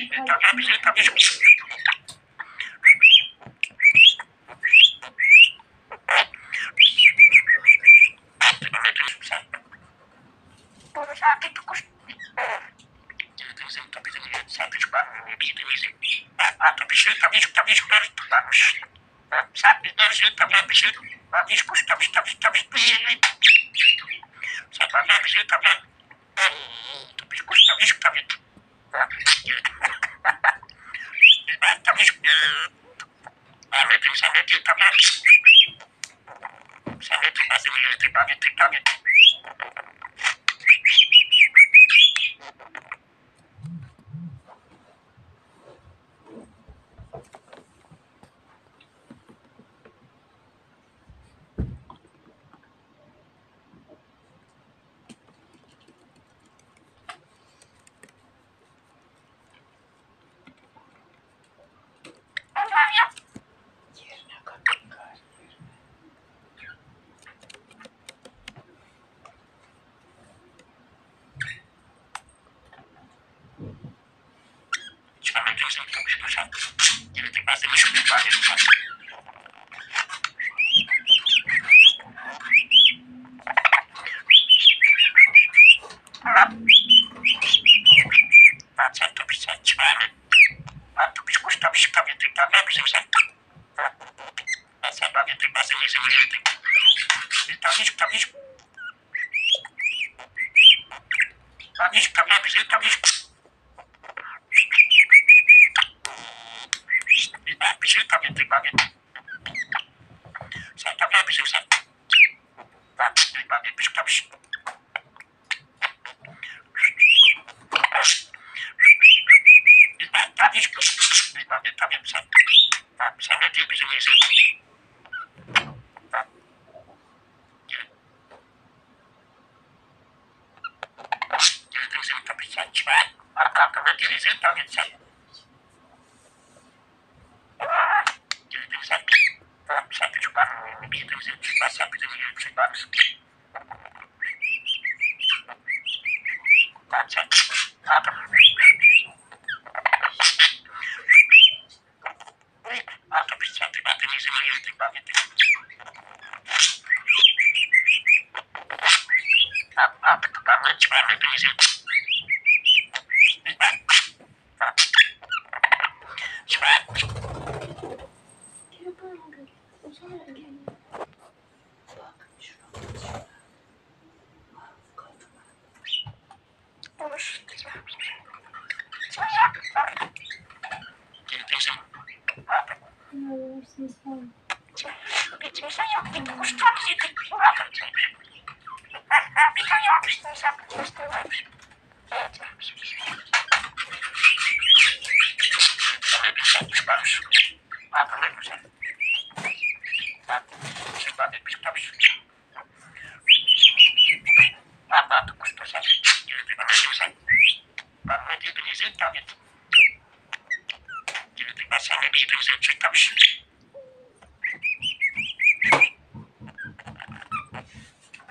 Sabe, acredita tá mais. Tabii ki tabii ki. sih kami timbangi santannya habis Ustaz habis timbangi besok habis tadi timbangi tapi Ustaz misalnya dia bisa ngisi tapi saya cepat, maka kami diri saya tahu yang saya. judgment Ja, Bye.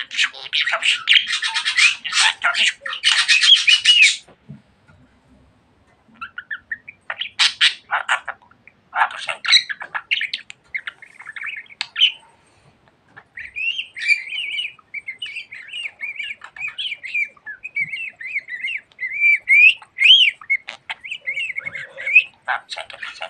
Nah, satu, satu.